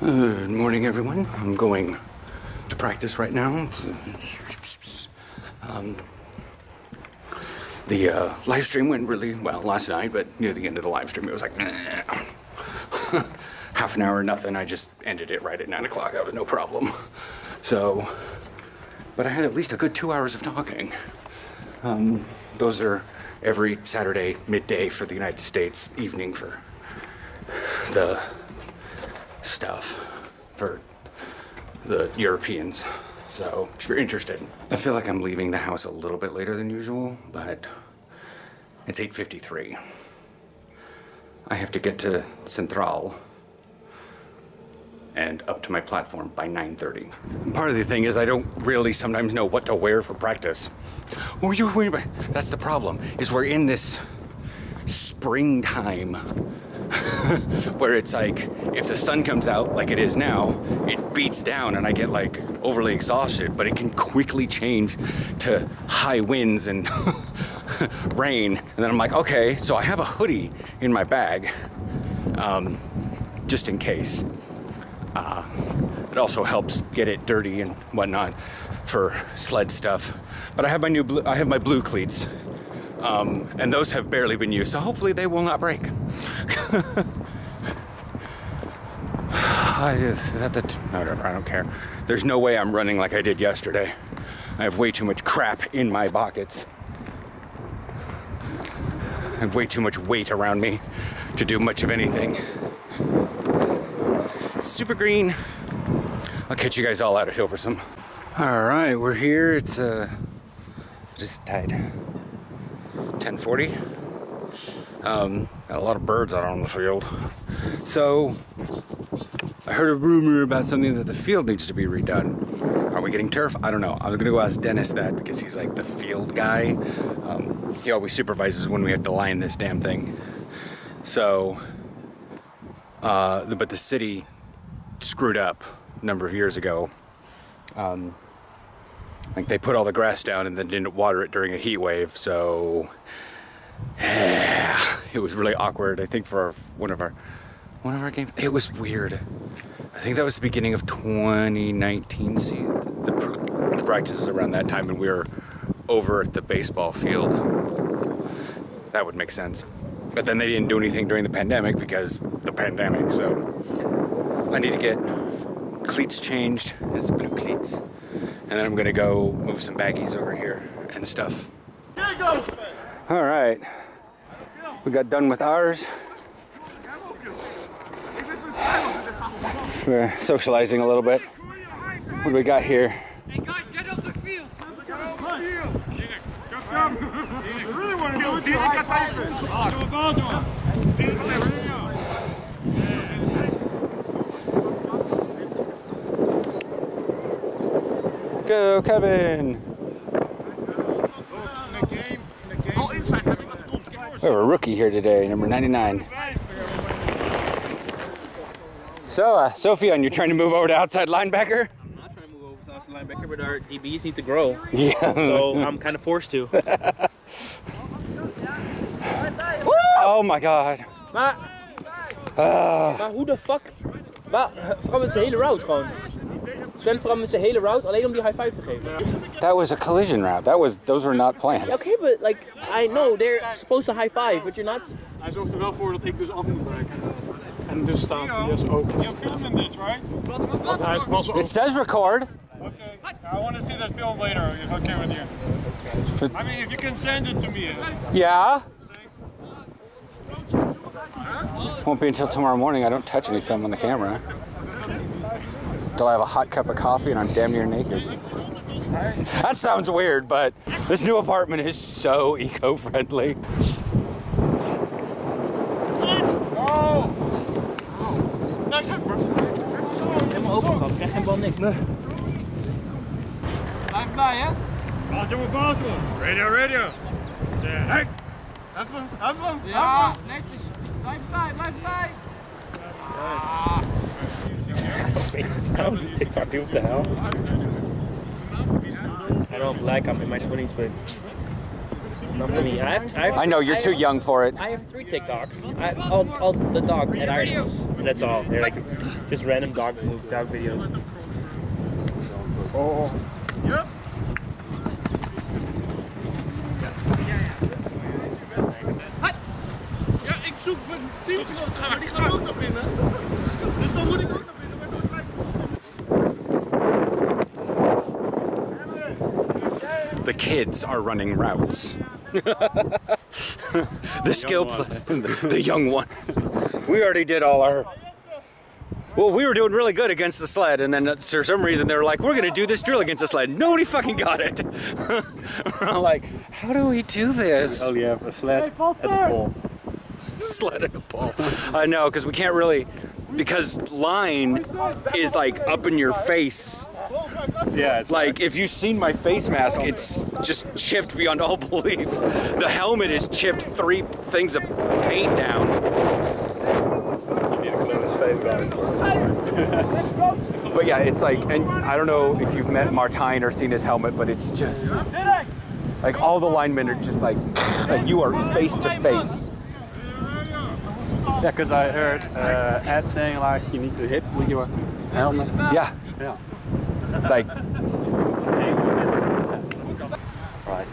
Good morning, everyone. I'm going to practice right now. Um, the uh, live stream went really well last night, but near the end of the live stream, it was like half an hour, nothing. I just ended it right at 9 o'clock. That was no problem. So, but I had at least a good two hours of talking. Um, those are every Saturday midday for the United States, evening for the stuff for the Europeans. So if you're interested, I feel like I'm leaving the house a little bit later than usual, but it's 8.53. I have to get to Central and up to my platform by 9.30. Part of the thing is I don't really sometimes know what to wear for practice. What are you wearing? That's the problem, is we're in this springtime where it's like if the sun comes out like it is now, it beats down and I get like overly exhausted, but it can quickly change to high winds and rain. And then I'm like, okay, so I have a hoodie in my bag um, just in case. Uh, it also helps get it dirty and whatnot for sled stuff. But I have my new blue, I have my blue cleats, um, and those have barely been used, so hopefully they will not break. I, is that the t- no, I don't care. There's no way I'm running like I did yesterday. I have way too much crap in my pockets. I have way too much weight around me to do much of anything. Super green. I'll catch you guys all out at Hilversum. All right, we're here. It's uh, just tide. 1040. Um, got a lot of birds out on the field. So, I heard a rumor about something that the field needs to be redone. Are we getting turf? I don't know. I'm gonna go ask Dennis that because he's like the field guy. Um, he always supervises when we have to line this damn thing. So, uh, but the city screwed up a number of years ago. Um, like they put all the grass down and then didn't water it during a heat wave, so it was really awkward. I think for our, one of our one of our games, it was weird. I think that was the beginning of 2019. See the, the practices around that time, and we were over at the baseball field. That would make sense. But then they didn't do anything during the pandemic because the pandemic. So I need to get cleats changed. There's blue cleats, and then I'm gonna go move some baggies over here and stuff. All right, we got done with ours. We're socializing a little bit. What do we got here? Hey guys, get off the field! Go, Kevin! We have a rookie here today, number 99. So, uh, Sophia, and you're trying to move over to outside linebacker? I'm not trying to move over to outside linebacker, but our DBs need to grow. Yeah. So I'm kind of forced to. oh my god. Maar, Ah. maar hoe de fuck? Maar vooral met zijn hele route gewoon. Sven vooral zijn hele route alleen om die high five te geven. that was a collision route. That was, those were not planned. Okay, but like I know they're supposed to high five, but you're not. Hij zorgt er wel voor dat ik dus af moet wijken. En dus staat hij dus ook. You're filming this, right? Want hij was ook. It says record. Okay. I want to see that film later, if okay with you. I mean, if you can send it to me. Yeah. Won't be until tomorrow morning. I don't touch any film on the camera. Until I have a hot cup of coffee and I'm damn near naked. That sounds weird, but this new apartment is so eco-friendly. Oh! Radio, radio. Blijf bij, blijf bij. I'm the TikTok dude. What the hell? I don't like I'm in my 20s, but not for me. I have, I, have, I know you're I too have- young for it. I have three TikToks. I, all, all the dog and Ireland's. That's all. They're like just random dog dog videos. Oh, oh. Ja, ik zoek mijn teamgenoot, maar die gaat ook naar binnen. Dus dan moet ik ook naar binnen, maar dan krijg The kids are running routes. the skill play, the young ones. We already did all our. Well, we were doing really good against the sled, and then for some reason they were like, "We're gonna do this drill against the sled." Nobody fucking got it. we're all like, "How do we do this?" Oh, yeah, a sled at the pole. Sled at the pole. I know, because we can't really, because line is like up in your face. Yeah, it's Like, if you've seen my face mask, it's just chipped beyond all belief. The helmet is chipped three things of paint down. But yeah, it's like, and I don't know if you've met Martijn or seen his helmet, but it's just like all the linemen are just like, like you are face to face. Yeah, because I heard uh, Ed saying like you need to hit with your helmet. Yeah, Yeah. it's like Right.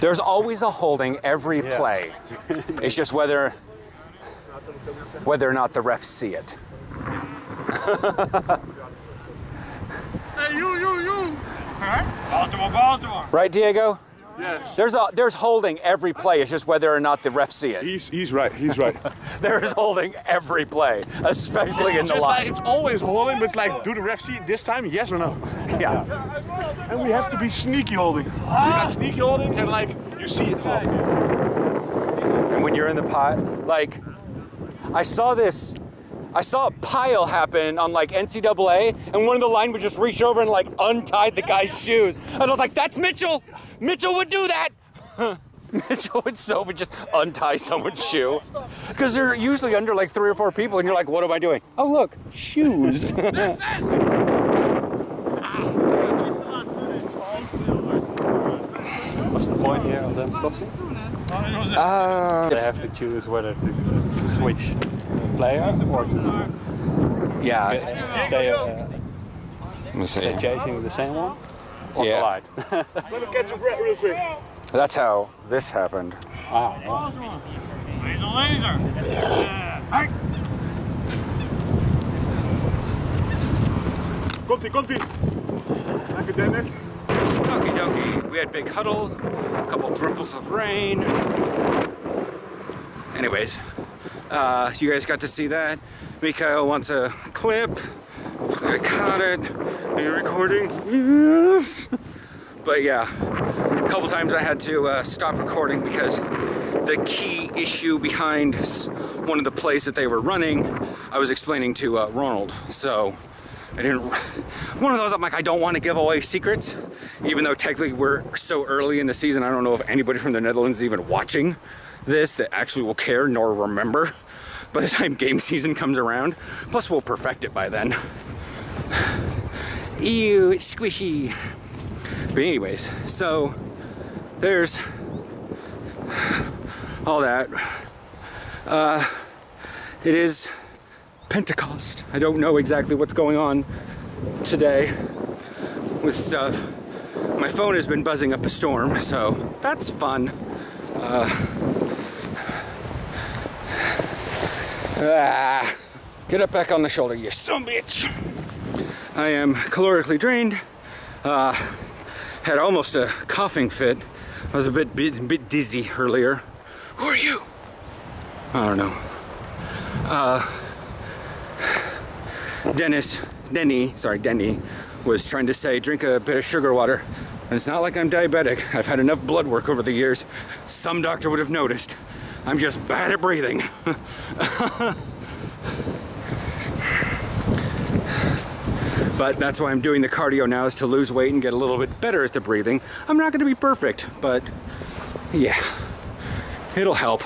There's always a holding every play. it's just whether whether or not the refs see it. Hey, you, you, you! Baltimore, Baltimore! Right, Diego? Yes. There's a there's holding every play. It's just whether or not the refs see it. He's he's right. He's right. There is holding every play, especially in it's the just like line. it's always holding, but it's like, do the ref see it this time? Yes or no? Yeah. And we have to be sneaky holding. You're not sneaky holding, and like you see it. And when you're in the pot, like I saw this I saw a pile happen on like NCAA, and one of the line would just reach over and like untied the guy's shoes. And I was like, that's Mitchell! Mitchell would do that! Mitchell would so would just untie someone's shoe. Because they're usually under like three or four people, and you're like, what am I doing? Oh, look, shoes. What's the point here of them crossing? Uh, They have to choose whether to, to switch player or to yeah, stay uh, let me see. chasing the same one or Yeah. collide. Let me catch your breath real quick. That's how this happened. ah, yeah. Laser, laser! Yeah. Komt ie, komt ie. Lekker Dennis. We had big huddle, a couple dripples of rain. Anyways, uh, you guys got to see that. Mikhail wants a clip. I caught it. Are you recording? Yes. But yeah, a couple times I had to uh, stop recording because the key issue behind one of the plays that they were running, I was explaining to uh, Ronald. So I didn't. One of those I'm like, I don't want to give away secrets, even though technically we're so early in the season. I don't know if anybody from the Netherlands is even watching this that actually will care nor remember by the time game season comes around. Plus, we'll perfect it by then. Ew, it's squishy. But anyways, so there's all that. Uh, it is Pentecost. I don't know exactly what's going on today with stuff. My phone has been buzzing up a storm, so that's fun. Uh, ah, get up back on the shoulder, you son bitch. I am calorically drained. Uh, had almost a coughing fit. I was a bit, bit, bit dizzy earlier. Who are you? I don't know. Dennis, Denny, sorry, Denny, was trying to say drink a bit of sugar water. And it's not like I'm diabetic. I've had enough blood work over the years. Some doctor would have noticed. I'm just bad at breathing. but that's why I'm doing the cardio now is to lose weight and get a little bit better at the breathing. I'm not going to be perfect, but yeah, it'll help.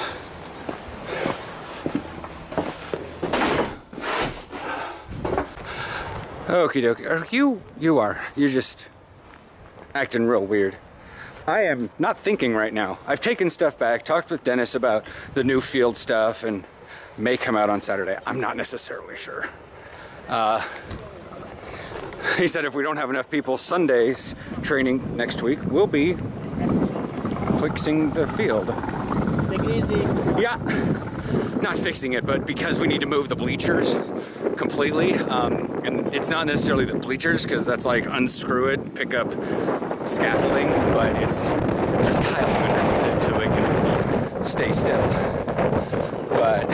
Okie dokie. Are you? You are. You're just acting real weird. I am not thinking right now. I've taken stuff back, talked with Dennis about the new field stuff, and may come out on Saturday. I'm not necessarily sure. Uh, he said if we don't have enough people Sundays training next week, we'll be fixing the field. Take it easy. Yeah, not fixing it, but because we need to move the bleachers completely, um, and it's not necessarily the bleachers because that's like unscrew it, pick up scaffolding, but it's there's tiling underneath it too. It can stay still, but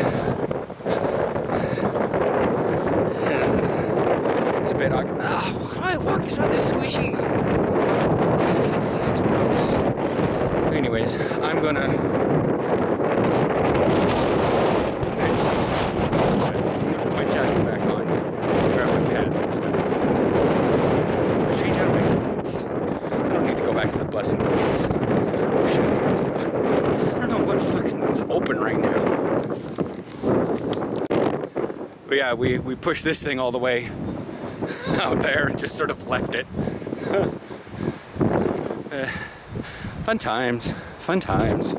it's a bit. awk- Oh, I walk through this squishy? You guys can't see. It's gross. Anyways, I'm gonna I'm gonna put my jacket back on, grab my pad and stuff. Change out my cleats. I don't need to go back to the blessing cleats. Oh shit, what is the- I don't know what fucking is open right now. But yeah, we, we pushed this thing all the way out there and just sort of left it. Eh, fun times, fun times.